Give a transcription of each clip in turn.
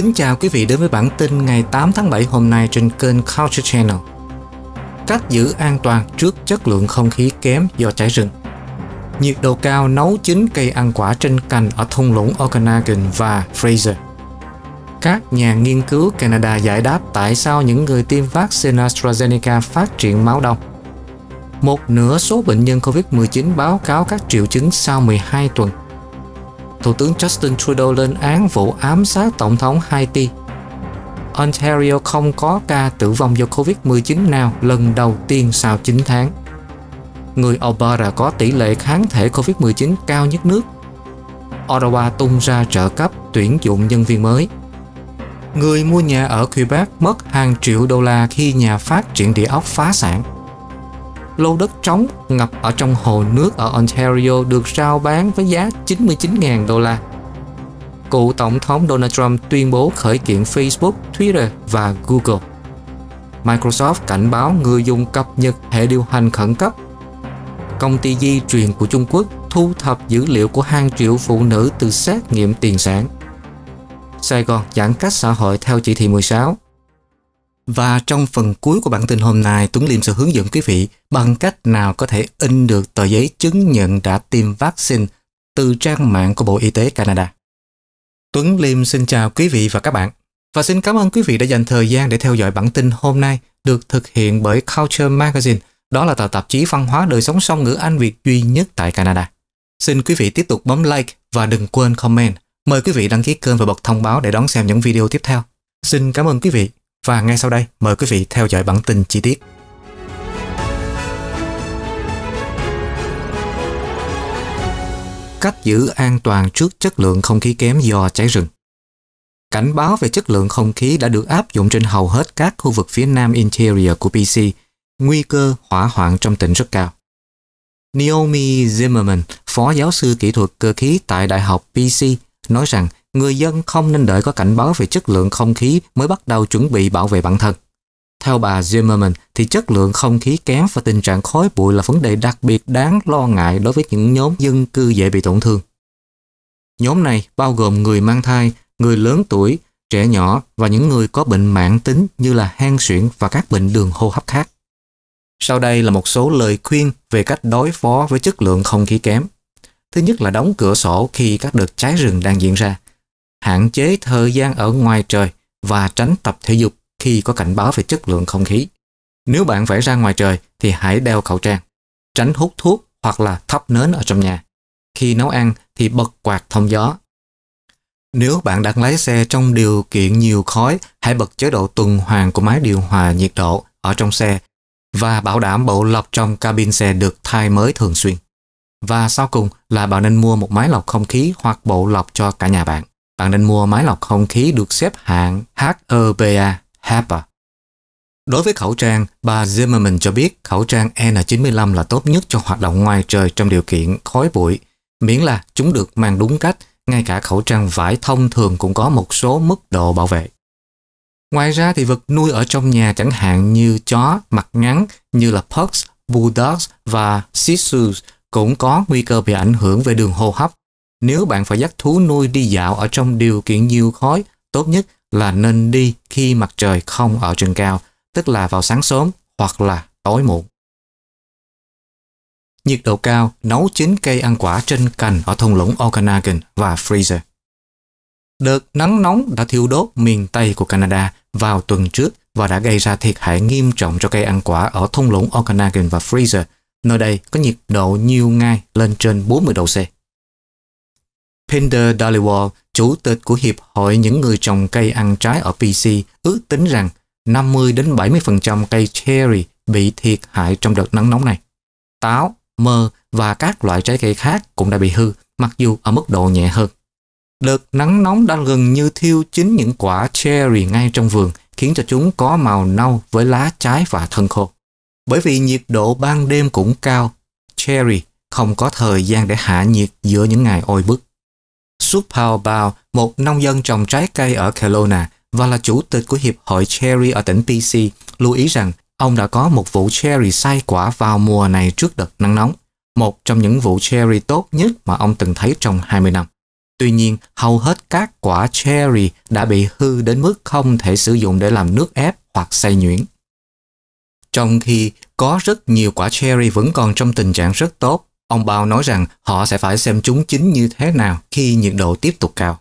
Kính chào quý vị đến với bản tin ngày 8 tháng 7 hôm nay trên kênh Culture Channel. Cách giữ an toàn trước chất lượng không khí kém do cháy rừng. Nhiệt độ cao nấu chín cây ăn quả trên cành ở thung lũng Okanagan và Fraser. Các nhà nghiên cứu Canada giải đáp tại sao những người tiêm vaccine AstraZeneca phát triển máu đông. Một nửa số bệnh nhân COVID-19 báo cáo các triệu chứng sau 12 tuần Thủ tướng Justin Trudeau lên án vụ ám sát Tổng thống Haiti. Ontario không có ca tử vong do Covid-19 nào lần đầu tiên sau 9 tháng. Người Alberta có tỷ lệ kháng thể Covid-19 cao nhất nước. Ottawa tung ra trợ cấp tuyển dụng nhân viên mới. Người mua nhà ở Quebec mất hàng triệu đô la khi nhà phát triển địa ốc phá sản lô đất trống ngập ở trong hồ nước ở Ontario được rao bán với giá 99.000 đô la. Cựu Tổng thống Donald Trump tuyên bố khởi kiện Facebook, Twitter và Google. Microsoft cảnh báo người dùng cập nhật hệ điều hành khẩn cấp. Công ty di truyền của Trung Quốc thu thập dữ liệu của hàng triệu phụ nữ từ xét nghiệm tiền sản. Sài Gòn giãn cách xã hội theo chỉ thị 16 và trong phần cuối của bản tin hôm nay, Tuấn Liêm sẽ hướng dẫn quý vị bằng cách nào có thể in được tờ giấy chứng nhận đã tiêm vaccine từ trang mạng của Bộ Y tế Canada. Tuấn Liêm xin chào quý vị và các bạn và xin cảm ơn quý vị đã dành thời gian để theo dõi bản tin hôm nay được thực hiện bởi Culture Magazine, đó là tờ tạp chí văn hóa đời sống song ngữ Anh Việt duy nhất tại Canada. Xin quý vị tiếp tục bấm like và đừng quên comment. Mời quý vị đăng ký kênh và bật thông báo để đón xem những video tiếp theo. Xin cảm ơn quý vị và ngay sau đây, mời quý vị theo dõi bản tin chi tiết. Cách giữ an toàn trước chất lượng không khí kém do cháy rừng Cảnh báo về chất lượng không khí đã được áp dụng trên hầu hết các khu vực phía nam interior của PC, nguy cơ hỏa hoạn trong tỉnh rất cao. Naomi Zimmerman, phó giáo sư kỹ thuật cơ khí tại Đại học PC, nói rằng người dân không nên đợi có cảnh báo về chất lượng không khí mới bắt đầu chuẩn bị bảo vệ bản thân. Theo bà Zimmerman thì chất lượng không khí kém và tình trạng khói bụi là vấn đề đặc biệt đáng lo ngại đối với những nhóm dân cư dễ bị tổn thương. Nhóm này bao gồm người mang thai, người lớn tuổi, trẻ nhỏ và những người có bệnh mãn tính như là hen suyễn và các bệnh đường hô hấp khác. Sau đây là một số lời khuyên về cách đối phó với chất lượng không khí kém. Thứ nhất là đóng cửa sổ khi các đợt cháy rừng đang diễn ra hạn chế thời gian ở ngoài trời và tránh tập thể dục khi có cảnh báo về chất lượng không khí. Nếu bạn phải ra ngoài trời thì hãy đeo khẩu trang, tránh hút thuốc hoặc là thắp nến ở trong nhà. Khi nấu ăn thì bật quạt thông gió. Nếu bạn đang lái xe trong điều kiện nhiều khói, hãy bật chế độ tuần hoàn của máy điều hòa nhiệt độ ở trong xe và bảo đảm bộ lọc trong cabin xe được thay mới thường xuyên. Và sau cùng là bạn nên mua một máy lọc không khí hoặc bộ lọc cho cả nhà bạn bạn nên mua máy lọc không khí được xếp hạng HEPA, HEPA. Đối với khẩu trang, bà Zimmerman cho biết khẩu trang N95 là tốt nhất cho hoạt động ngoài trời trong điều kiện khói bụi, miễn là chúng được mang đúng cách, ngay cả khẩu trang vải thông thường cũng có một số mức độ bảo vệ. Ngoài ra thì vật nuôi ở trong nhà chẳng hạn như chó mặt ngắn như là pugs, bulldogs và shih tzus cũng có nguy cơ bị ảnh hưởng về đường hô hấp nếu bạn phải dắt thú nuôi đi dạo ở trong điều kiện nhiều khói, tốt nhất là nên đi khi mặt trời không ở trên cao, tức là vào sáng sớm hoặc là tối muộn. Nhiệt độ cao nấu chín cây ăn quả trên cành ở thung lũng Okanagan và Fraser. Đợt nắng nóng đã thiêu đốt miền Tây của Canada vào tuần trước và đã gây ra thiệt hại nghiêm trọng cho cây ăn quả ở thung lũng Okanagan và Fraser, nơi đây có nhiệt độ nhiều ngày lên trên 40 độ C. Pinder Dhaliwal, chủ tịch của Hiệp hội những người trồng cây ăn trái ở PC, ước tính rằng 50 đến 70% cây cherry bị thiệt hại trong đợt nắng nóng này. Táo, mơ và các loại trái cây khác cũng đã bị hư, mặc dù ở mức độ nhẹ hơn. Đợt nắng nóng đã gần như thiêu chính những quả cherry ngay trong vườn, khiến cho chúng có màu nâu với lá trái và thân khô. Bởi vì nhiệt độ ban đêm cũng cao, cherry không có thời gian để hạ nhiệt giữa những ngày oi bức. Supao Bao, một nông dân trồng trái cây ở Kelowna và là chủ tịch của Hiệp hội Cherry ở tỉnh PC, lưu ý rằng ông đã có một vụ cherry sai quả vào mùa này trước đợt nắng nóng, một trong những vụ cherry tốt nhất mà ông từng thấy trong 20 năm. Tuy nhiên, hầu hết các quả cherry đã bị hư đến mức không thể sử dụng để làm nước ép hoặc xay nhuyễn. Trong khi có rất nhiều quả cherry vẫn còn trong tình trạng rất tốt, ông Bao nói rằng họ sẽ phải xem chúng chính như thế nào khi nhiệt độ tiếp tục cao.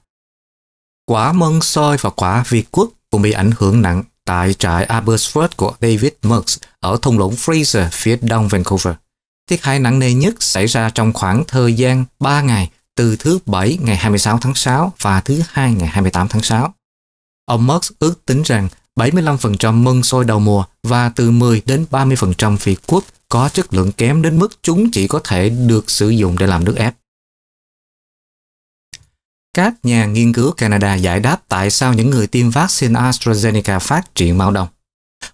Quả mân soi và quả Việt Quốc cũng bị ảnh hưởng nặng tại trại Aberystwyth của David Merckx ở thung lũng Fraser phía đông Vancouver. Thiệt hại nặng nề nhất xảy ra trong khoảng thời gian 3 ngày từ thứ Bảy ngày 26 tháng 6 và thứ Hai ngày 28 tháng 6. Ông Merckx ước tính rằng 75% mân sôi đầu mùa và từ 10 đến 30% Việt Quốc có chất lượng kém đến mức chúng chỉ có thể được sử dụng để làm nước ép. Các nhà nghiên cứu Canada giải đáp tại sao những người tiêm vaccine AstraZeneca phát triển máu đông.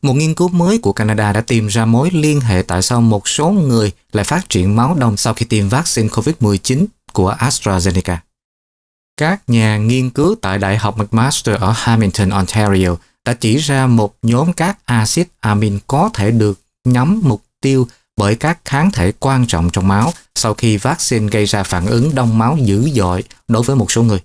Một nghiên cứu mới của Canada đã tìm ra mối liên hệ tại sao một số người lại phát triển máu đông sau khi tiêm vaccine COVID-19 của AstraZeneca. Các nhà nghiên cứu tại Đại học McMaster ở Hamilton, Ontario đã chỉ ra một nhóm các axit amin có thể được nhắm mục tiêu bởi các kháng thể quan trọng trong máu sau khi vaccine gây ra phản ứng đông máu dữ dội đối với một số người.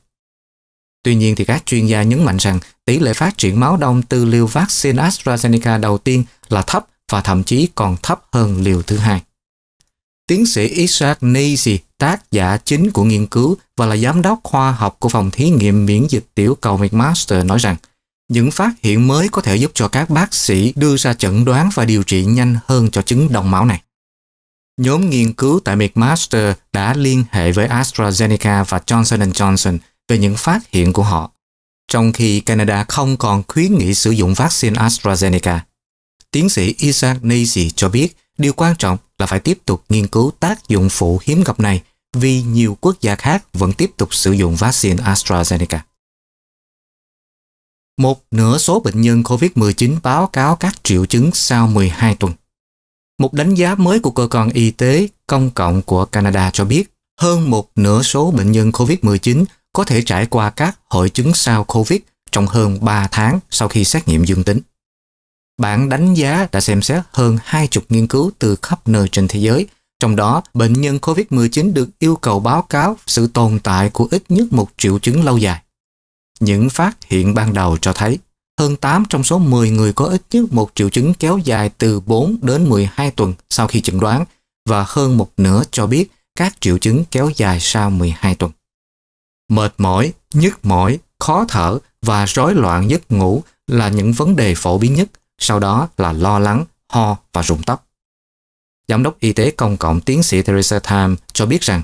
Tuy nhiên thì các chuyên gia nhấn mạnh rằng tỷ lệ phát triển máu đông từ liều vaccine AstraZeneca đầu tiên là thấp và thậm chí còn thấp hơn liều thứ hai. Tiến sĩ Isaac Nisi, tác giả chính của nghiên cứu và là giám đốc khoa học của phòng thí nghiệm miễn dịch tiểu cầu McMaster nói rằng những phát hiện mới có thể giúp cho các bác sĩ đưa ra chẩn đoán và điều trị nhanh hơn cho chứng đông máu này. Nhóm nghiên cứu tại McMaster đã liên hệ với AstraZeneca và Johnson Johnson về những phát hiện của họ, trong khi Canada không còn khuyến nghị sử dụng vaccine AstraZeneca. Tiến sĩ Isaac Nazy cho biết điều quan trọng là phải tiếp tục nghiên cứu tác dụng phụ hiếm gặp này vì nhiều quốc gia khác vẫn tiếp tục sử dụng vaccine AstraZeneca. Một nửa số bệnh nhân COVID-19 báo cáo các triệu chứng sau 12 tuần. Một đánh giá mới của cơ quan y tế công cộng của Canada cho biết hơn một nửa số bệnh nhân COVID-19 có thể trải qua các hội chứng sau COVID trong hơn 3 tháng sau khi xét nghiệm dương tính. Bản đánh giá đã xem xét hơn 20 nghiên cứu từ khắp nơi trên thế giới, trong đó bệnh nhân COVID-19 được yêu cầu báo cáo sự tồn tại của ít nhất một triệu chứng lâu dài. Những phát hiện ban đầu cho thấy hơn 8 trong số 10 người có ít nhất một triệu chứng kéo dài từ 4 đến 12 tuần sau khi chẩn đoán và hơn một nửa cho biết các triệu chứng kéo dài sau 12 tuần. Mệt mỏi, nhức mỏi, khó thở và rối loạn giấc ngủ là những vấn đề phổ biến nhất, sau đó là lo lắng, ho và rụng tóc. Giám đốc Y tế Công cộng tiến sĩ Theresa Tam cho biết rằng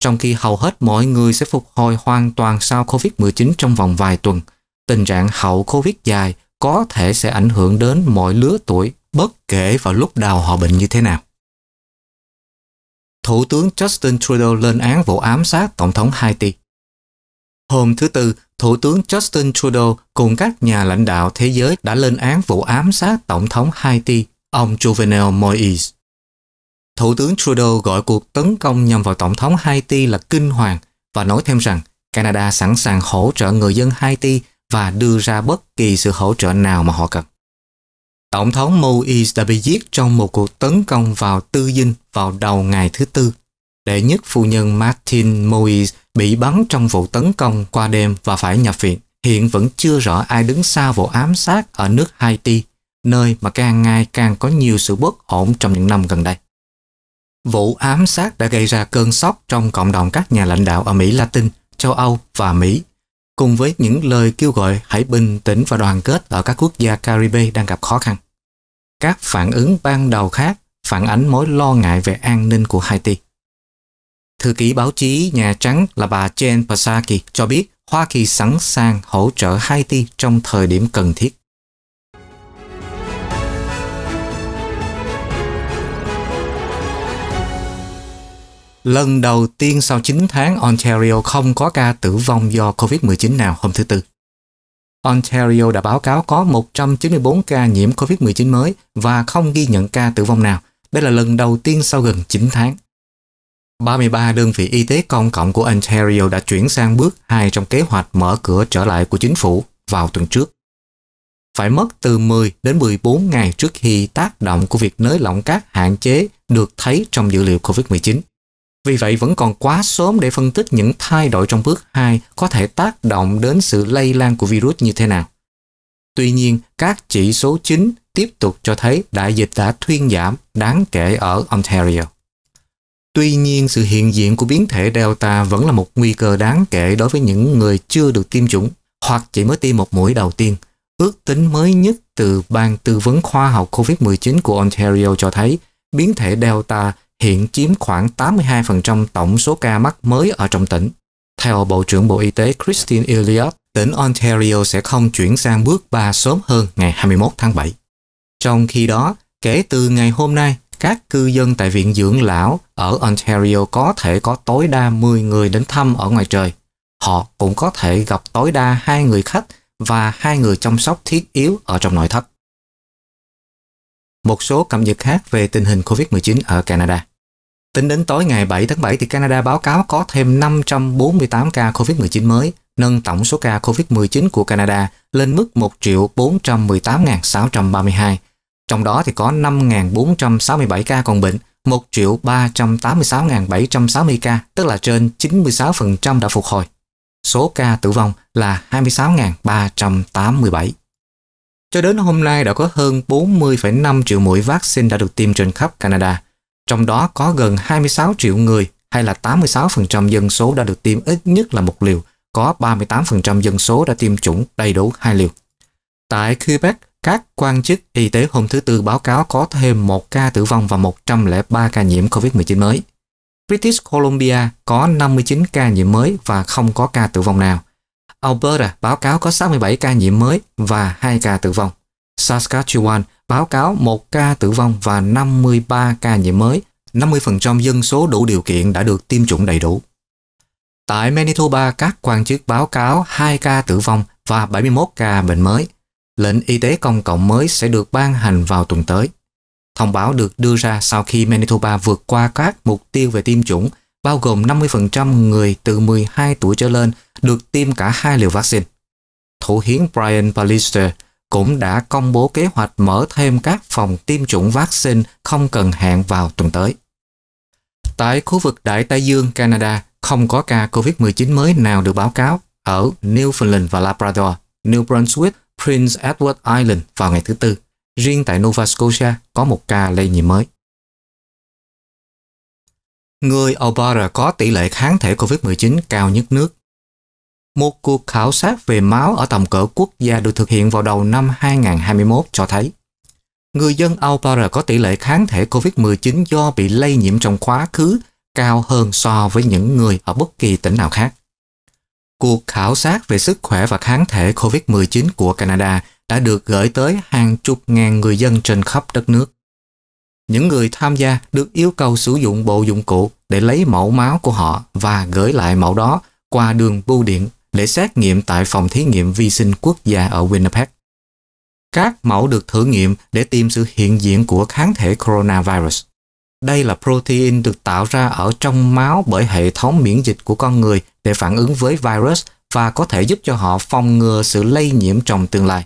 trong khi hầu hết mọi người sẽ phục hồi hoàn toàn sau COVID-19 trong vòng vài tuần, tình trạng hậu COVID dài có thể sẽ ảnh hưởng đến mọi lứa tuổi bất kể vào lúc đầu họ bệnh như thế nào. Thủ tướng Justin Trudeau lên án vụ ám sát Tổng thống Haiti. Hôm thứ Tư, Thủ tướng Justin Trudeau cùng các nhà lãnh đạo thế giới đã lên án vụ ám sát Tổng thống Haiti, ông Jovenel Moïse. Thủ tướng Trudeau gọi cuộc tấn công nhằm vào Tổng thống Haiti là kinh hoàng và nói thêm rằng Canada sẵn sàng hỗ trợ người dân Haiti và đưa ra bất kỳ sự hỗ trợ nào mà họ cần. Tổng thống Moïse đã bị giết trong một cuộc tấn công vào tư dinh vào đầu ngày thứ Tư. Đệ nhất phu nhân Martin Moïse bị bắn trong vụ tấn công qua đêm và phải nhập viện. Hiện vẫn chưa rõ ai đứng sau vụ ám sát ở nước Haiti, nơi mà càng ngày càng có nhiều sự bất ổn trong những năm gần đây. Vụ ám sát đã gây ra cơn sốc trong cộng đồng các nhà lãnh đạo ở Mỹ Latin, châu Âu và Mỹ, cùng với những lời kêu gọi hãy bình tĩnh và đoàn kết ở các quốc gia Caribe đang gặp khó khăn. Các phản ứng ban đầu khác phản ánh mối lo ngại về an ninh của Haiti. Thư ký báo chí Nhà Trắng là bà Jen Psaki cho biết Hoa Kỳ sẵn sàng hỗ trợ Haiti trong thời điểm cần thiết. Lần đầu tiên sau 9 tháng, Ontario không có ca tử vong do COVID-19 nào hôm thứ Tư. Ontario đã báo cáo có 194 ca nhiễm COVID-19 mới và không ghi nhận ca tử vong nào. Đây là lần đầu tiên sau gần 9 tháng. 33 đơn vị y tế công cộng của Ontario đã chuyển sang bước 2 trong kế hoạch mở cửa trở lại của chính phủ vào tuần trước. Phải mất từ 10 đến 14 ngày trước khi tác động của việc nới lỏng các hạn chế được thấy trong dữ liệu COVID-19. Vì vậy vẫn còn quá sớm để phân tích những thay đổi trong bước 2 có thể tác động đến sự lây lan của virus như thế nào. Tuy nhiên, các chỉ số chính tiếp tục cho thấy đại dịch đã thuyên giảm đáng kể ở Ontario. Tuy nhiên, sự hiện diện của biến thể Delta vẫn là một nguy cơ đáng kể đối với những người chưa được tiêm chủng hoặc chỉ mới tiêm một mũi đầu tiên. Ước tính mới nhất từ Ban Tư vấn Khoa học COVID-19 của Ontario cho thấy biến thể Delta hiện chiếm khoảng 82% tổng số ca mắc mới ở trong tỉnh. Theo Bộ trưởng Bộ Y tế Christine Elliott, tỉnh Ontario sẽ không chuyển sang bước 3 sớm hơn ngày 21 tháng 7. Trong khi đó, kể từ ngày hôm nay, các cư dân tại viện dưỡng lão ở Ontario có thể có tối đa 10 người đến thăm ở ngoài trời. Họ cũng có thể gặp tối đa hai người khách và hai người chăm sóc thiết yếu ở trong nội thất. Một số cập nhật khác về tình hình COVID-19 ở Canada. Tính đến tối ngày 7 tháng 7 thì Canada báo cáo có thêm 548 ca COVID-19 mới, nâng tổng số ca COVID-19 của Canada lên mức 1.418.632. Trong đó thì có 5.467 ca còn bệnh, 1.386.760 ca, tức là trên 96% đã phục hồi. Số ca tử vong là 26.387. Cho đến hôm nay đã có hơn 40,5 triệu mũi vaccine đã được tiêm trên khắp Canada. Trong đó có gần 26 triệu người hay là 86% dân số đã được tiêm ít nhất là một liều, có 38% dân số đã tiêm chủng đầy đủ hai liều. Tại Quebec, các quan chức y tế hôm thứ Tư báo cáo có thêm một ca tử vong và 103 ca nhiễm COVID-19 mới. British Columbia có 59 ca nhiễm mới và không có ca tử vong nào. Alberta báo cáo có 67 ca nhiễm mới và 2 ca tử vong. Saskatchewan báo cáo một ca tử vong và 53 ca nhiễm mới. 50% dân số đủ điều kiện đã được tiêm chủng đầy đủ. Tại Manitoba, các quan chức báo cáo 2 ca tử vong và 71 ca bệnh mới. Lệnh y tế công cộng mới sẽ được ban hành vào tuần tới. Thông báo được đưa ra sau khi Manitoba vượt qua các mục tiêu về tiêm chủng, bao gồm 50% người từ 12 tuổi trở lên được tiêm cả hai liều vaccine. Thủ hiến Brian Pallister cũng đã công bố kế hoạch mở thêm các phòng tiêm chủng vaccine không cần hẹn vào tuần tới. Tại khu vực Đại Tây Dương, Canada, không có ca COVID-19 mới nào được báo cáo ở Newfoundland và Labrador, New Brunswick, Prince Edward Island vào ngày thứ Tư. Riêng tại Nova Scotia có một ca lây nhiễm mới. Người Alberta có tỷ lệ kháng thể COVID-19 cao nhất nước. Một cuộc khảo sát về máu ở tầm cỡ quốc gia được thực hiện vào đầu năm 2021 cho thấy, người dân Alberta có tỷ lệ kháng thể COVID-19 do bị lây nhiễm trong quá khứ cao hơn so với những người ở bất kỳ tỉnh nào khác. Cuộc khảo sát về sức khỏe và kháng thể COVID-19 của Canada đã được gửi tới hàng chục ngàn người dân trên khắp đất nước. Những người tham gia được yêu cầu sử dụng bộ dụng cụ để lấy mẫu máu của họ và gửi lại mẫu đó qua đường bưu điện để xét nghiệm tại phòng thí nghiệm vi sinh quốc gia ở Winnipeg. Các mẫu được thử nghiệm để tìm sự hiện diện của kháng thể coronavirus. Đây là protein được tạo ra ở trong máu bởi hệ thống miễn dịch của con người để phản ứng với virus và có thể giúp cho họ phòng ngừa sự lây nhiễm trong tương lai.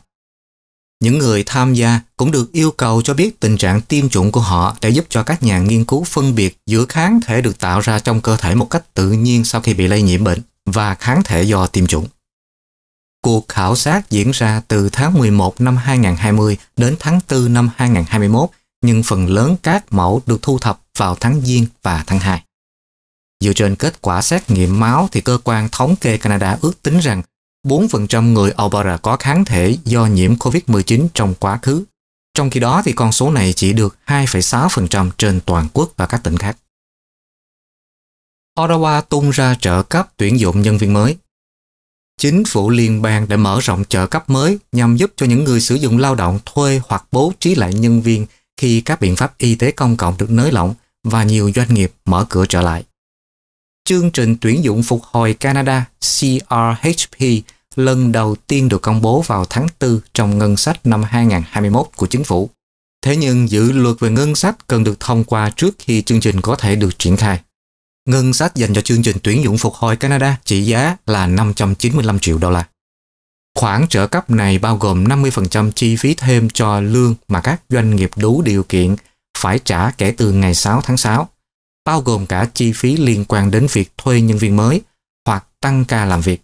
Những người tham gia cũng được yêu cầu cho biết tình trạng tiêm chủng của họ để giúp cho các nhà nghiên cứu phân biệt giữa kháng thể được tạo ra trong cơ thể một cách tự nhiên sau khi bị lây nhiễm bệnh và kháng thể do tiêm chủng. Cuộc khảo sát diễn ra từ tháng 11 năm 2020 đến tháng 4 năm 2021, nhưng phần lớn các mẫu được thu thập vào tháng Giêng và tháng 2. Dựa trên kết quả xét nghiệm máu thì cơ quan thống kê Canada ước tính rằng 4% người Alberta có kháng thể do nhiễm COVID-19 trong quá khứ. Trong khi đó thì con số này chỉ được 2,6% trên toàn quốc và các tỉnh khác. Ottawa tung ra trợ cấp tuyển dụng nhân viên mới. Chính phủ liên bang đã mở rộng trợ cấp mới nhằm giúp cho những người sử dụng lao động thuê hoặc bố trí lại nhân viên khi các biện pháp y tế công cộng được nới lỏng và nhiều doanh nghiệp mở cửa trở lại. Chương trình tuyển dụng phục hồi Canada CRHP lần đầu tiên được công bố vào tháng 4 trong ngân sách năm 2021 của chính phủ. Thế nhưng, dự luật về ngân sách cần được thông qua trước khi chương trình có thể được triển khai. Ngân sách dành cho chương trình tuyển dụng phục hồi Canada trị giá là 595 triệu đô la. Khoản trợ cấp này bao gồm 50% chi phí thêm cho lương mà các doanh nghiệp đủ điều kiện phải trả kể từ ngày 6 tháng 6 bao gồm cả chi phí liên quan đến việc thuê nhân viên mới hoặc tăng ca làm việc.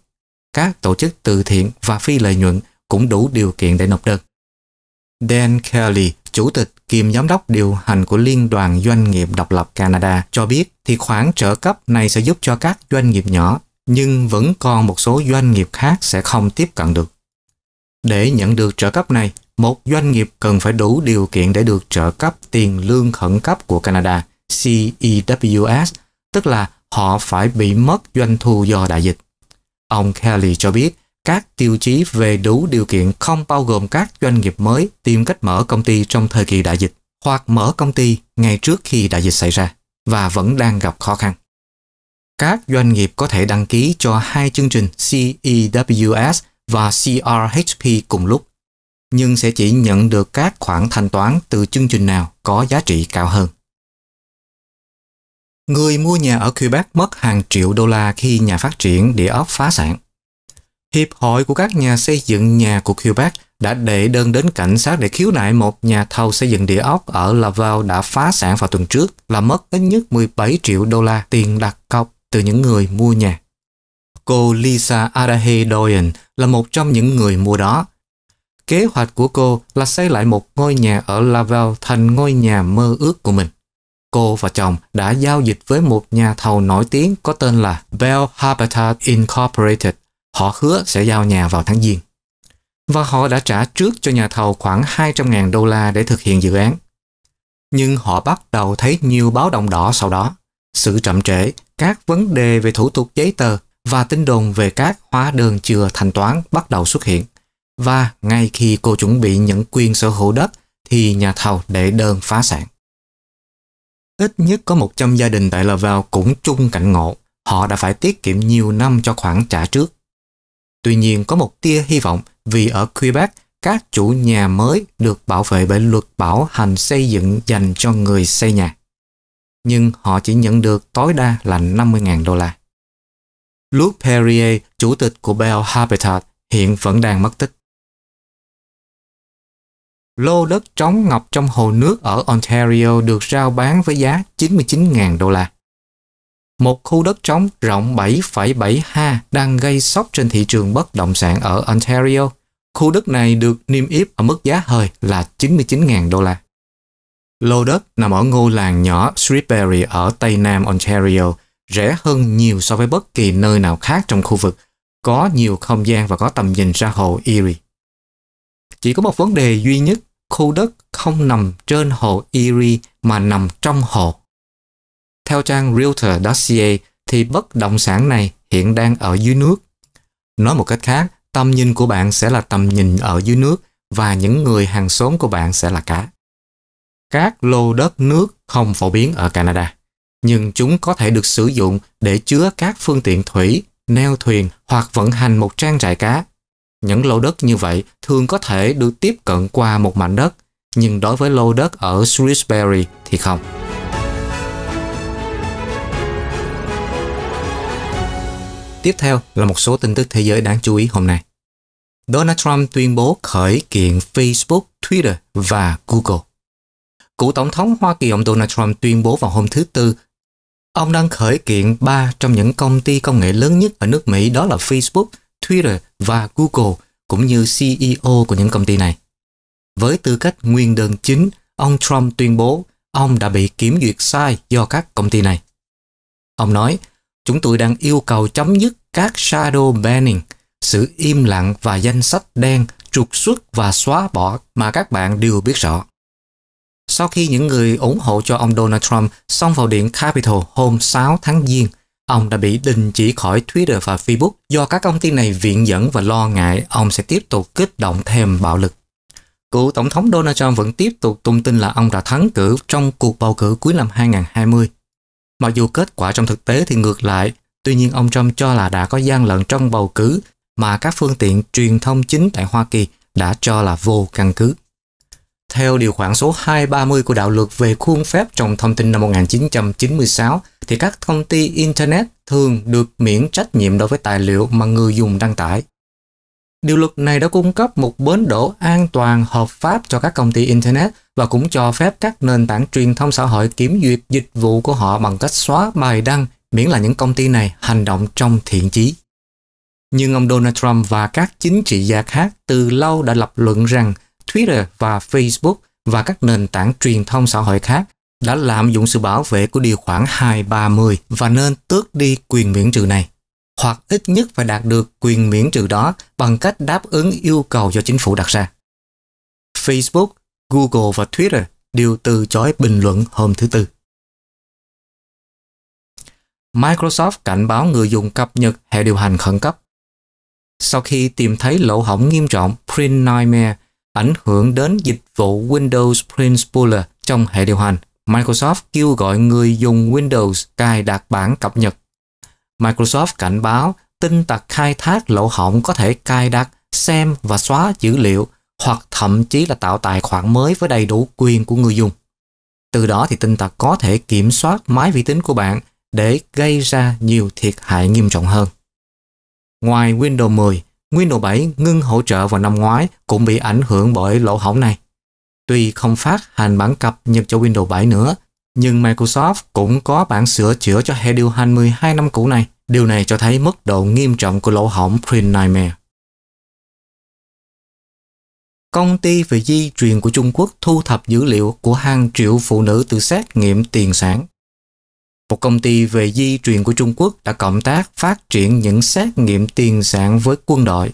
Các tổ chức từ thiện và phi lợi nhuận cũng đủ điều kiện để nộp đơn. Dan Kelly, chủ tịch kiêm giám đốc điều hành của Liên đoàn Doanh nghiệp độc lập Canada cho biết thì khoản trợ cấp này sẽ giúp cho các doanh nghiệp nhỏ, nhưng vẫn còn một số doanh nghiệp khác sẽ không tiếp cận được. Để nhận được trợ cấp này, một doanh nghiệp cần phải đủ điều kiện để được trợ cấp tiền lương khẩn cấp của Canada, CEWS, tức là họ phải bị mất doanh thu do đại dịch. Ông Kelly cho biết các tiêu chí về đủ điều kiện không bao gồm các doanh nghiệp mới tìm cách mở công ty trong thời kỳ đại dịch hoặc mở công ty ngay trước khi đại dịch xảy ra và vẫn đang gặp khó khăn. Các doanh nghiệp có thể đăng ký cho hai chương trình CEWS và CRHP cùng lúc, nhưng sẽ chỉ nhận được các khoản thanh toán từ chương trình nào có giá trị cao hơn. Người mua nhà ở Quebec mất hàng triệu đô la khi nhà phát triển địa ốc phá sản. Hiệp hội của các nhà xây dựng nhà của Quebec đã đệ đơn đến cảnh sát để khiếu nại một nhà thầu xây dựng địa ốc ở Laval đã phá sản vào tuần trước là mất ít nhất 17 triệu đô la tiền đặt cọc từ những người mua nhà. Cô Lisa Adahe Doyen là một trong những người mua đó. Kế hoạch của cô là xây lại một ngôi nhà ở Laval thành ngôi nhà mơ ước của mình. Cô và chồng đã giao dịch với một nhà thầu nổi tiếng có tên là Bell Habitat Incorporated. Họ hứa sẽ giao nhà vào tháng Giêng. Và họ đã trả trước cho nhà thầu khoảng 200.000 đô la để thực hiện dự án. Nhưng họ bắt đầu thấy nhiều báo động đỏ sau đó. Sự chậm trễ, các vấn đề về thủ tục giấy tờ và tin đồn về các hóa đơn chưa thanh toán bắt đầu xuất hiện. Và ngay khi cô chuẩn bị nhận quyền sở hữu đất thì nhà thầu đệ đơn phá sản. Ít nhất có 100 gia đình tại Laval cũng chung cảnh ngộ. Họ đã phải tiết kiệm nhiều năm cho khoản trả trước. Tuy nhiên có một tia hy vọng vì ở Quebec các chủ nhà mới được bảo vệ bởi luật bảo hành xây dựng dành cho người xây nhà. Nhưng họ chỉ nhận được tối đa là 50.000 đô la. Luke Perrier, chủ tịch của Bell Habitat, hiện vẫn đang mất tích. Lô đất trống ngập trong hồ nước ở Ontario được rao bán với giá 99.000 đô la. Một khu đất trống rộng 7,7 ha đang gây sốc trên thị trường bất động sản ở Ontario. Khu đất này được niêm yết ở mức giá hời là 99.000 đô la. Lô đất nằm ở ngôi làng nhỏ Shrewsbury ở Tây Nam Ontario, rẻ hơn nhiều so với bất kỳ nơi nào khác trong khu vực, có nhiều không gian và có tầm nhìn ra hồ Erie. Chỉ có một vấn đề duy nhất, khu đất không nằm trên hồ Erie mà nằm trong hồ. Theo trang Realtor.ca thì bất động sản này hiện đang ở dưới nước. Nói một cách khác, tầm nhìn của bạn sẽ là tầm nhìn ở dưới nước và những người hàng xóm của bạn sẽ là cá. Các lô đất nước không phổ biến ở Canada, nhưng chúng có thể được sử dụng để chứa các phương tiện thủy, neo thuyền hoặc vận hành một trang trại cá. Những lô đất như vậy thường có thể được tiếp cận qua một mảnh đất, nhưng đối với lô đất ở Shrewsbury thì không. Tiếp theo là một số tin tức thế giới đáng chú ý hôm nay. Donald Trump tuyên bố khởi kiện Facebook, Twitter và Google. Cựu Tổng thống Hoa Kỳ ông Donald Trump tuyên bố vào hôm thứ Tư ông đang khởi kiện ba trong những công ty công nghệ lớn nhất ở nước Mỹ đó là Facebook, Twitter và Google cũng như CEO của những công ty này. Với tư cách nguyên đơn chính, ông Trump tuyên bố ông đã bị kiểm duyệt sai do các công ty này. Ông nói, chúng tôi đang yêu cầu chấm dứt các shadow banning, sự im lặng và danh sách đen, trục xuất và xóa bỏ mà các bạn đều biết rõ. Sau khi những người ủng hộ cho ông Donald Trump xông vào điện Capitol hôm 6 tháng Giêng, ông đã bị đình chỉ khỏi Twitter và Facebook do các công ty này viện dẫn và lo ngại ông sẽ tiếp tục kích động thêm bạo lực. Cựu Tổng thống Donald Trump vẫn tiếp tục tung tin là ông đã thắng cử trong cuộc bầu cử cuối năm 2020. Mặc dù kết quả trong thực tế thì ngược lại, tuy nhiên ông Trump cho là đã có gian lận trong bầu cử mà các phương tiện truyền thông chính tại Hoa Kỳ đã cho là vô căn cứ. Theo điều khoản số 230 của đạo luật về khuôn phép trong thông tin năm 1996, thì các công ty Internet thường được miễn trách nhiệm đối với tài liệu mà người dùng đăng tải. Điều luật này đã cung cấp một bến đỗ an toàn hợp pháp cho các công ty Internet và cũng cho phép các nền tảng truyền thông xã hội kiểm duyệt dịch vụ của họ bằng cách xóa bài đăng miễn là những công ty này hành động trong thiện chí. Nhưng ông Donald Trump và các chính trị gia khác từ lâu đã lập luận rằng Twitter và Facebook và các nền tảng truyền thông xã hội khác đã lạm dụng sự bảo vệ của điều khoản 230 và nên tước đi quyền miễn trừ này, hoặc ít nhất phải đạt được quyền miễn trừ đó bằng cách đáp ứng yêu cầu do chính phủ đặt ra. Facebook, Google và Twitter đều từ chối bình luận hôm thứ Tư. Microsoft cảnh báo người dùng cập nhật hệ điều hành khẩn cấp. Sau khi tìm thấy lỗ hổng nghiêm trọng Print Nightmare ảnh hưởng đến dịch vụ Windows Print Spooler trong hệ điều hành, Microsoft kêu gọi người dùng Windows cài đặt bản cập nhật. Microsoft cảnh báo tin tặc khai thác lỗ hổng có thể cài đặt, xem và xóa dữ liệu hoặc thậm chí là tạo tài khoản mới với đầy đủ quyền của người dùng. Từ đó thì tin tặc có thể kiểm soát máy vi tính của bạn để gây ra nhiều thiệt hại nghiêm trọng hơn. Ngoài Windows 10, Windows 7 ngưng hỗ trợ vào năm ngoái cũng bị ảnh hưởng bởi lỗ hổng này. Tuy không phát hành bản cập nhật cho Windows 7 nữa, nhưng Microsoft cũng có bản sửa chữa cho hệ điều hành 12 năm cũ này. Điều này cho thấy mức độ nghiêm trọng của lỗ hổng Print Nightmare. Công ty về di truyền của Trung Quốc thu thập dữ liệu của hàng triệu phụ nữ từ xét nghiệm tiền sản. Một công ty về di truyền của Trung Quốc đã cộng tác phát triển những xét nghiệm tiền sản với quân đội,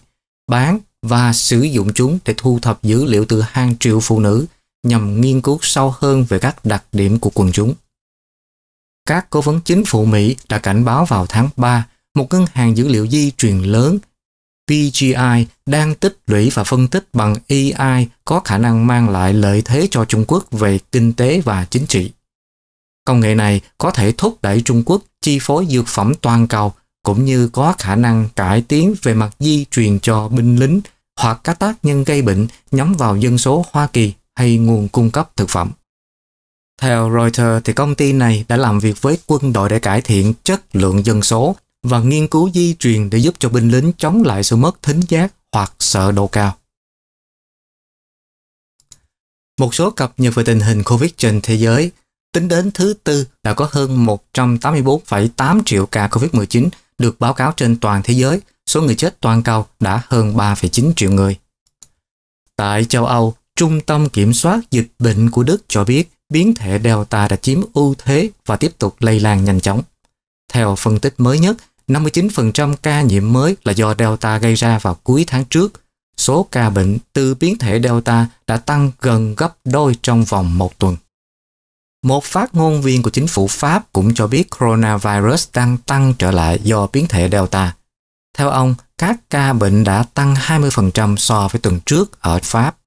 bán và sử dụng chúng để thu thập dữ liệu từ hàng triệu phụ nữ nhằm nghiên cứu sâu hơn về các đặc điểm của quần chúng. Các cố vấn chính phủ Mỹ đã cảnh báo vào tháng 3 một ngân hàng dữ liệu di truyền lớn PGI đang tích lũy và phân tích bằng AI có khả năng mang lại lợi thế cho Trung Quốc về kinh tế và chính trị. Công nghệ này có thể thúc đẩy Trung Quốc chi phối dược phẩm toàn cầu, cũng như có khả năng cải tiến về mặt di truyền cho binh lính hoặc các tác nhân gây bệnh nhắm vào dân số Hoa Kỳ hay nguồn cung cấp thực phẩm. Theo Reuters thì công ty này đã làm việc với quân đội để cải thiện chất lượng dân số và nghiên cứu di truyền để giúp cho binh lính chống lại sự mất thính giác hoặc sợ độ cao. Một số cập nhật về tình hình COVID trên thế giới Tính đến thứ tư đã có hơn 184,8 triệu ca COVID-19 được báo cáo trên toàn thế giới, số người chết toàn cầu đã hơn 3,9 triệu người. Tại châu Âu, Trung tâm Kiểm soát Dịch bệnh của Đức cho biết biến thể Delta đã chiếm ưu thế và tiếp tục lây lan nhanh chóng. Theo phân tích mới nhất, 59% ca nhiễm mới là do Delta gây ra vào cuối tháng trước. Số ca bệnh từ biến thể Delta đã tăng gần gấp đôi trong vòng một tuần. Một phát ngôn viên của chính phủ Pháp cũng cho biết coronavirus đang tăng trở lại do biến thể Delta. Theo ông, các ca bệnh đã tăng 20% so với tuần trước ở Pháp.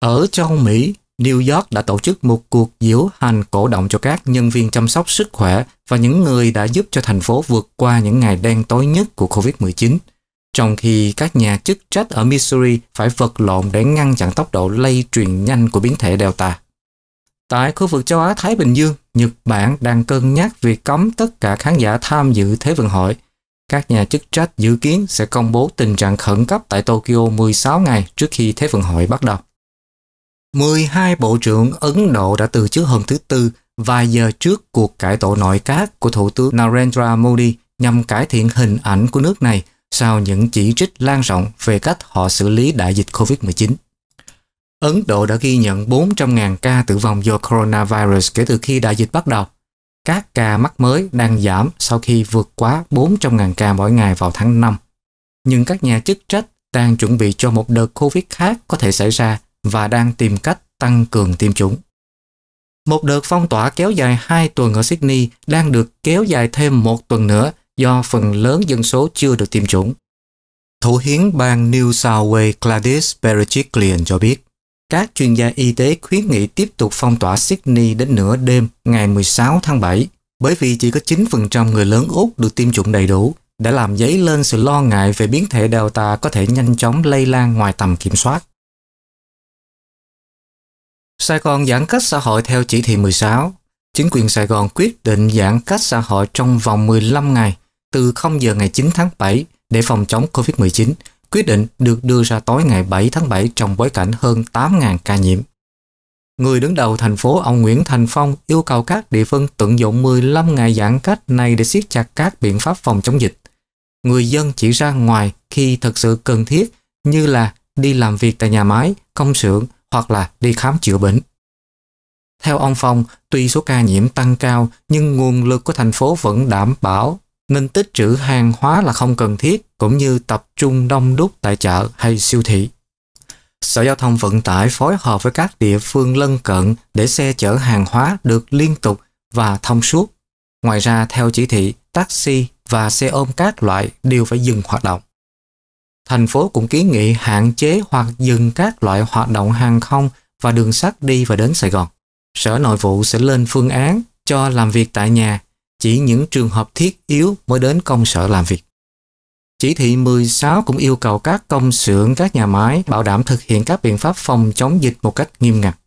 Ở châu Mỹ, New York đã tổ chức một cuộc diễu hành cổ động cho các nhân viên chăm sóc sức khỏe và những người đã giúp cho thành phố vượt qua những ngày đen tối nhất của COVID-19, trong khi các nhà chức trách ở Missouri phải vật lộn để ngăn chặn tốc độ lây truyền nhanh của biến thể Delta. Tại khu vực châu Á-Thái Bình Dương, Nhật Bản đang cân nhắc việc cấm tất cả khán giả tham dự Thế vận hội. Các nhà chức trách dự kiến sẽ công bố tình trạng khẩn cấp tại Tokyo 16 ngày trước khi Thế vận hội bắt đầu. 12 bộ trưởng Ấn Độ đã từ chức hôm thứ Tư vài giờ trước cuộc cải tổ nội các của Thủ tướng Narendra Modi nhằm cải thiện hình ảnh của nước này sau những chỉ trích lan rộng về cách họ xử lý đại dịch COVID-19. Ấn Độ đã ghi nhận 400.000 ca tử vong do coronavirus kể từ khi đại dịch bắt đầu. Các ca mắc mới đang giảm sau khi vượt quá 400.000 ca mỗi ngày vào tháng 5. Nhưng các nhà chức trách đang chuẩn bị cho một đợt Covid khác có thể xảy ra và đang tìm cách tăng cường tiêm chủng. Một đợt phong tỏa kéo dài 2 tuần ở Sydney đang được kéo dài thêm một tuần nữa do phần lớn dân số chưa được tiêm chủng. Thủ hiến bang New South Wales Gladys Berejiklian cho biết, các chuyên gia y tế khuyến nghị tiếp tục phong tỏa Sydney đến nửa đêm ngày 16 tháng 7 bởi vì chỉ có 9% người lớn Úc được tiêm chủng đầy đủ đã làm dấy lên sự lo ngại về biến thể Delta có thể nhanh chóng lây lan ngoài tầm kiểm soát. Sài Gòn giãn cách xã hội theo chỉ thị 16. Chính quyền Sài Gòn quyết định giãn cách xã hội trong vòng 15 ngày từ 0 giờ ngày 9 tháng 7 để phòng chống COVID-19 Quyết định được đưa ra tối ngày 7 tháng 7 trong bối cảnh hơn 8.000 ca nhiễm. Người đứng đầu thành phố ông Nguyễn Thành Phong yêu cầu các địa phương tận dụng 15 ngày giãn cách này để siết chặt các biện pháp phòng chống dịch. Người dân chỉ ra ngoài khi thật sự cần thiết như là đi làm việc tại nhà máy, công xưởng hoặc là đi khám chữa bệnh. Theo ông Phong, tuy số ca nhiễm tăng cao nhưng nguồn lực của thành phố vẫn đảm bảo nên tích trữ hàng hóa là không cần thiết cũng như tập trung đông đúc tại chợ hay siêu thị. Sở Giao thông Vận tải phối hợp với các địa phương lân cận để xe chở hàng hóa được liên tục và thông suốt. Ngoài ra, theo chỉ thị, taxi và xe ôm các loại đều phải dừng hoạt động. Thành phố cũng kiến nghị hạn chế hoặc dừng các loại hoạt động hàng không và đường sắt đi và đến Sài Gòn. Sở Nội vụ sẽ lên phương án cho làm việc tại nhà, chỉ những trường hợp thiết yếu mới đến công sở làm việc. Chỉ thị 16 cũng yêu cầu các công xưởng, các nhà máy bảo đảm thực hiện các biện pháp phòng chống dịch một cách nghiêm ngặt.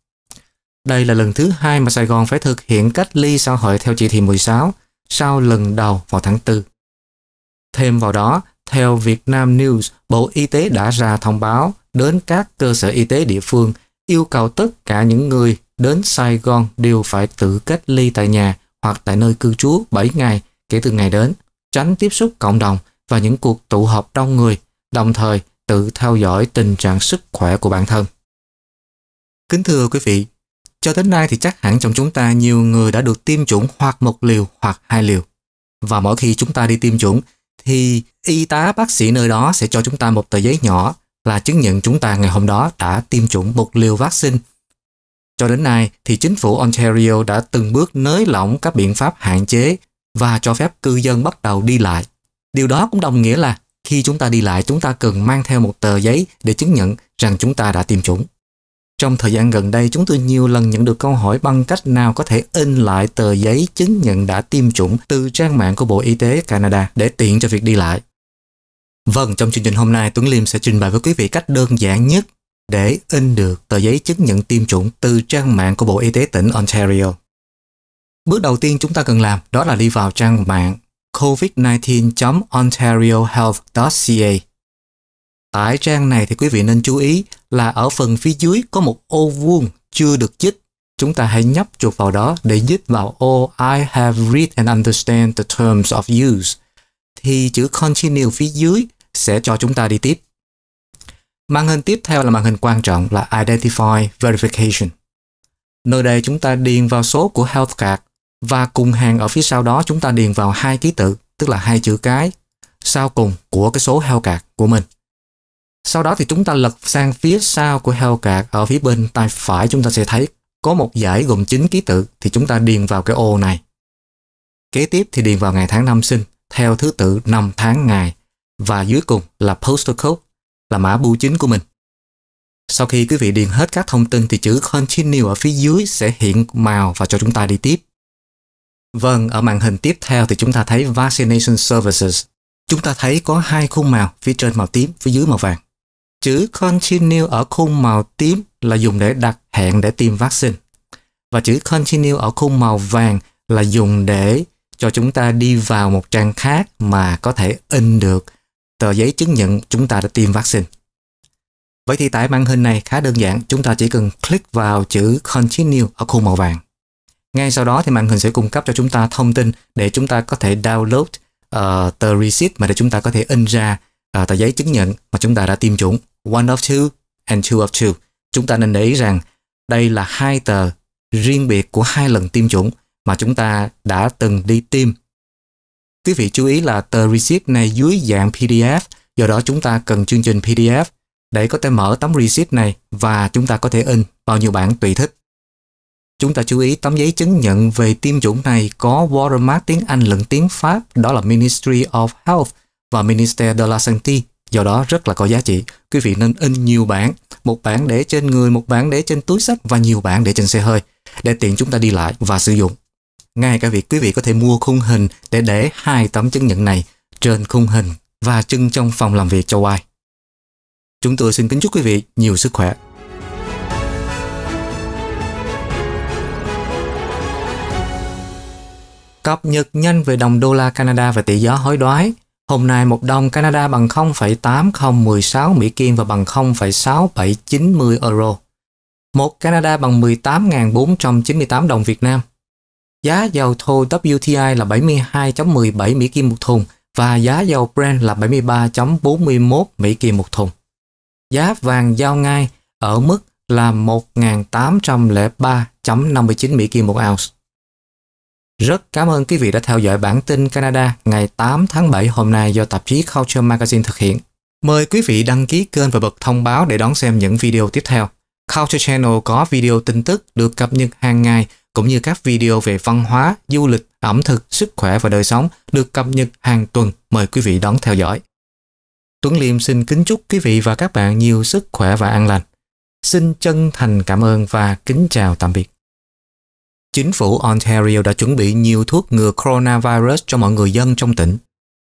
Đây là lần thứ hai mà Sài Gòn phải thực hiện cách ly xã hội theo chỉ thị 16 sau lần đầu vào tháng 4. Thêm vào đó, theo Việt Nam News, Bộ Y tế đã ra thông báo đến các cơ sở y tế địa phương yêu cầu tất cả những người đến Sài Gòn đều phải tự cách ly tại nhà hoặc tại nơi cư trú 7 ngày kể từ ngày đến, tránh tiếp xúc cộng đồng và những cuộc tụ họp đông người, đồng thời tự theo dõi tình trạng sức khỏe của bản thân. Kính thưa quý vị, cho đến nay thì chắc hẳn trong chúng ta nhiều người đã được tiêm chủng hoặc một liều hoặc hai liều. Và mỗi khi chúng ta đi tiêm chủng thì y tá bác sĩ nơi đó sẽ cho chúng ta một tờ giấy nhỏ là chứng nhận chúng ta ngày hôm đó đã tiêm chủng một liều vaccine. Cho đến nay thì chính phủ Ontario đã từng bước nới lỏng các biện pháp hạn chế và cho phép cư dân bắt đầu đi lại. Điều đó cũng đồng nghĩa là khi chúng ta đi lại, chúng ta cần mang theo một tờ giấy để chứng nhận rằng chúng ta đã tiêm chủng. Trong thời gian gần đây, chúng tôi nhiều lần nhận được câu hỏi bằng cách nào có thể in lại tờ giấy chứng nhận đã tiêm chủng từ trang mạng của Bộ Y tế Canada để tiện cho việc đi lại. Vâng, trong chương trình hôm nay, Tuấn Liêm sẽ trình bày với quý vị cách đơn giản nhất để in được tờ giấy chứng nhận tiêm chủng từ trang mạng của Bộ Y tế tỉnh Ontario. Bước đầu tiên chúng ta cần làm đó là đi vào trang mạng covid19.ontariohealth.ca. Tại trang này thì quý vị nên chú ý là ở phần phía dưới có một ô vuông chưa được dích Chúng ta hãy nhấp chuột vào đó để dích vào ô I have read and understand the terms of use. Thì chữ continue phía dưới sẽ cho chúng ta đi tiếp. Màn hình tiếp theo là màn hình quan trọng là Identify Verification. Nơi đây chúng ta điền vào số của Health Card và cùng hàng ở phía sau đó chúng ta điền vào hai ký tự, tức là hai chữ cái sau cùng của cái số Health Card của mình. Sau đó thì chúng ta lật sang phía sau của Health ở phía bên tay phải chúng ta sẽ thấy có một dãy gồm 9 ký tự thì chúng ta điền vào cái ô này. Kế tiếp thì điền vào ngày tháng năm sinh theo thứ tự năm tháng ngày và dưới cùng là postal code là mã bưu chính của mình. Sau khi quý vị điền hết các thông tin thì chữ Continue ở phía dưới sẽ hiện màu và cho chúng ta đi tiếp. Vâng, ở màn hình tiếp theo thì chúng ta thấy Vaccination Services. Chúng ta thấy có hai khung màu, phía trên màu tím, phía dưới màu vàng. Chữ Continue ở khung màu tím là dùng để đặt hẹn để tiêm vaccine. Và chữ Continue ở khung màu vàng là dùng để cho chúng ta đi vào một trang khác mà có thể in được tờ giấy chứng nhận chúng ta đã tiêm vaccine. Vậy thì tại màn hình này khá đơn giản, chúng ta chỉ cần click vào chữ Continue ở khung màu vàng. Ngay sau đó thì màn hình sẽ cung cấp cho chúng ta thông tin để chúng ta có thể download uh, tờ receipt mà để chúng ta có thể in ra uh, tờ giấy chứng nhận mà chúng ta đã tiêm chủng one of two and two of two. Chúng ta nên để ý rằng đây là hai tờ riêng biệt của hai lần tiêm chủng mà chúng ta đã từng đi tiêm. Quý vị chú ý là tờ receipt này dưới dạng PDF, do đó chúng ta cần chương trình PDF để có thể mở tấm receipt này và chúng ta có thể in bao nhiêu bản tùy thích. Chúng ta chú ý tấm giấy chứng nhận về tiêm chủng này có watermark tiếng Anh lẫn tiếng Pháp, đó là Ministry of Health và Ministère de la Santé, do đó rất là có giá trị. Quý vị nên in nhiều bản, một bản để trên người, một bản để trên túi sách và nhiều bản để trên xe hơi, để tiện chúng ta đi lại và sử dụng. Ngay cả việc quý vị có thể mua khung hình để để hai tấm chứng nhận này trên khung hình và trưng trong phòng làm việc cho ai Chúng tôi xin kính chúc quý vị nhiều sức khỏe. Cập nhật nhanh về đồng đô la Canada và tỷ giá hối đoái. Hôm nay một đồng Canada bằng 0,8016 Mỹ Kim và bằng 0,6790 euro. Một Canada bằng 18.498 đồng Việt Nam. Giá dầu thô WTI là 72.17 Mỹ Kim một thùng và giá dầu Brent là 73.41 Mỹ Kim một thùng. Giá vàng giao ngay ở mức là 1.803.59 Mỹ Kim một ounce. Rất cảm ơn quý vị đã theo dõi bản tin Canada ngày 8 tháng 7 hôm nay do tạp chí Culture Magazine thực hiện. Mời quý vị đăng ký kênh và bật thông báo để đón xem những video tiếp theo. Culture Channel có video tin tức được cập nhật hàng ngày cũng như các video về văn hóa, du lịch, ẩm thực, sức khỏe và đời sống được cập nhật hàng tuần. Mời quý vị đón theo dõi. Tuấn Liêm xin kính chúc quý vị và các bạn nhiều sức khỏe và an lành. Xin chân thành cảm ơn và kính chào tạm biệt. Chính phủ Ontario đã chuẩn bị nhiều thuốc ngừa coronavirus cho mọi người dân trong tỉnh.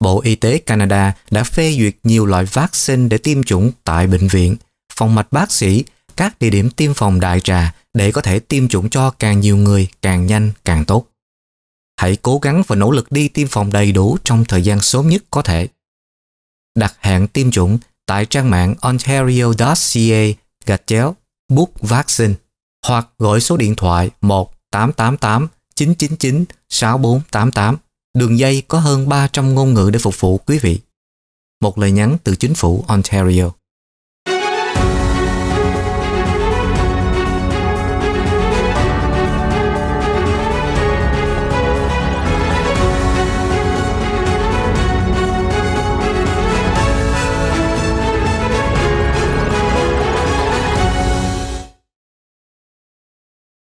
Bộ Y tế Canada đã phê duyệt nhiều loại vaccine để tiêm chủng tại bệnh viện, phòng mạch bác sĩ, các địa điểm tiêm phòng đại trà để có thể tiêm chủng cho càng nhiều người càng nhanh càng tốt. Hãy cố gắng và nỗ lực đi tiêm phòng đầy đủ trong thời gian sớm nhất có thể. Đặt hẹn tiêm chủng tại trang mạng ontario.ca gạch chéo book vaccine hoặc gọi số điện thoại 1 888 999 6488. Đường dây có hơn 300 ngôn ngữ để phục vụ quý vị. Một lời nhắn từ chính phủ Ontario.